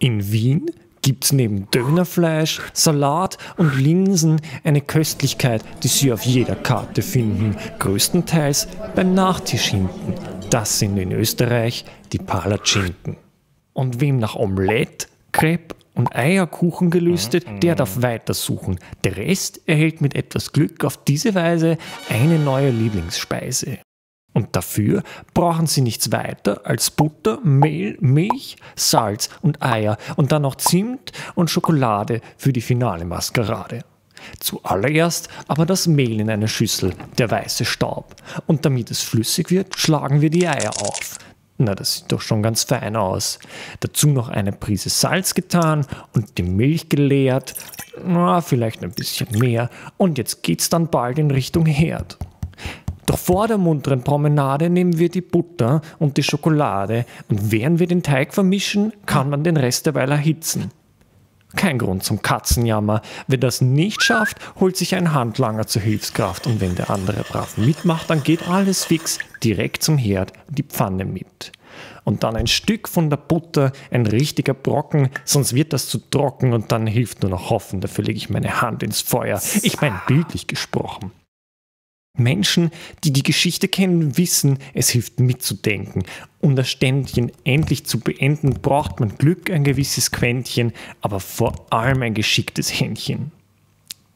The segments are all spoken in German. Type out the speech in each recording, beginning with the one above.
In Wien gibt's neben Dönerfleisch, Salat und Linsen eine Köstlichkeit, die Sie auf jeder Karte finden, größtenteils beim Nachtisch hinten. Das sind in Österreich die Palatschinken. Und wem nach Omelette, Crepe und Eierkuchen gelüstet, der darf weitersuchen. Der Rest erhält mit etwas Glück auf diese Weise eine neue Lieblingsspeise. Und dafür brauchen Sie nichts weiter als Butter, Mehl, Milch, Salz und Eier und dann noch Zimt und Schokolade für die finale Maskerade. Zuallererst aber das Mehl in eine Schüssel, der weiße Staub. Und damit es flüssig wird, schlagen wir die Eier auf. Na, das sieht doch schon ganz fein aus. Dazu noch eine Prise Salz getan und die Milch geleert. Na, vielleicht ein bisschen mehr. Und jetzt geht's dann bald in Richtung Herd. Doch vor der munteren Promenade nehmen wir die Butter und die Schokolade und während wir den Teig vermischen, kann man den Rest derweil erhitzen. Kein Grund zum Katzenjammer. Wer das nicht schafft, holt sich ein Handlanger zur Hilfskraft und wenn der andere brav mitmacht, dann geht alles fix direkt zum Herd und die Pfanne mit. Und dann ein Stück von der Butter, ein richtiger Brocken, sonst wird das zu trocken und dann hilft nur noch hoffen, dafür lege ich meine Hand ins Feuer. Ich meine bildlich gesprochen. Menschen, die die Geschichte kennen, wissen, es hilft mitzudenken. Um das Ständchen endlich zu beenden, braucht man Glück, ein gewisses Quäntchen, aber vor allem ein geschicktes Händchen.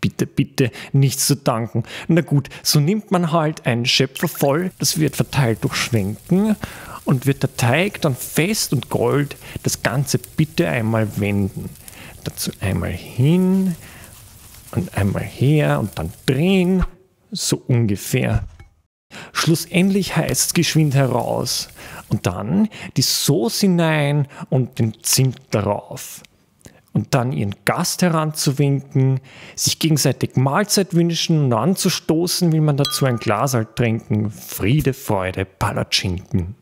Bitte, bitte, nichts zu danken. Na gut, so nimmt man halt einen Schöpfer voll, das wird verteilt durch Schwenken und wird der Teig dann fest und gold, das Ganze bitte einmal wenden. Dazu einmal hin und einmal her und dann drehen so ungefähr. Schlussendlich heißt es geschwind heraus und dann die Sauce hinein und den Zimt darauf. Und dann ihren Gast heranzuwinken, sich gegenseitig Mahlzeit wünschen und anzustoßen, will man dazu ein Glas trinken. Friede, Freude, Palatschinken.